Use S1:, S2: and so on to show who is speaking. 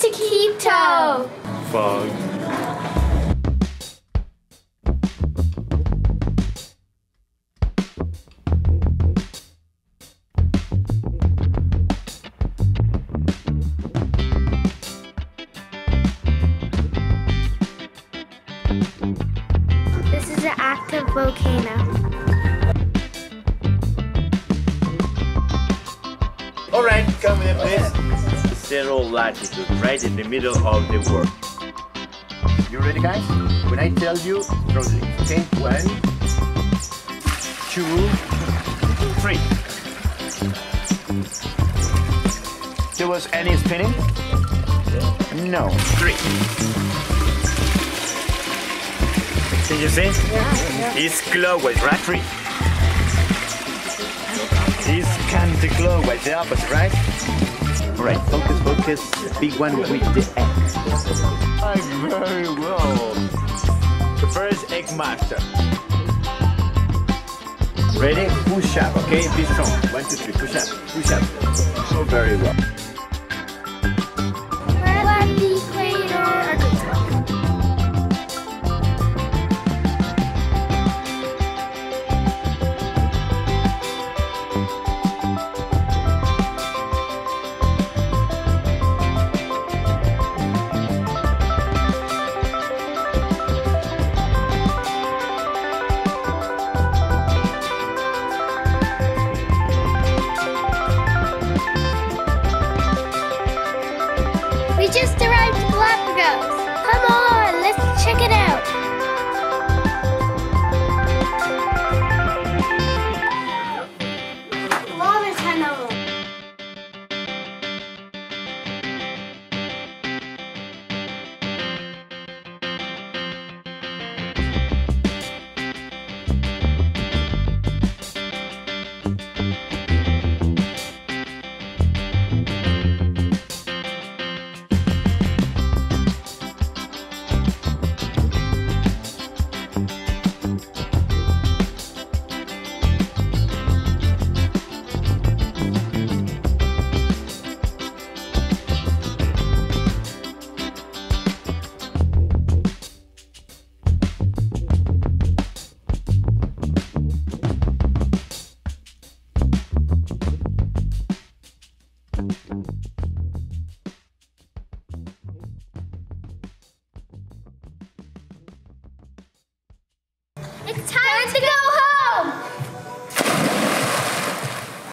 S1: to Quito.
S2: Fog.
S1: This is an active volcano.
S2: All right, come in, please. Zero latitude, right in the middle of the world.
S3: You ready, guys? When I tell you, throw the okay? One, two, three. There was any spinning? No.
S2: Three. Can you see? It's clockwise, right?
S3: Three. It's counterclockwise, the opposite, right? All right, focus, focus. Big one with the X. I'm very well.
S2: The first egg master.
S3: Ready? Push up, okay? Be strong. One, two, three. Push up, push up. Oh, very well.
S1: We just arrived at Galapagos. Come on, let's check it It's time, time to, to go, go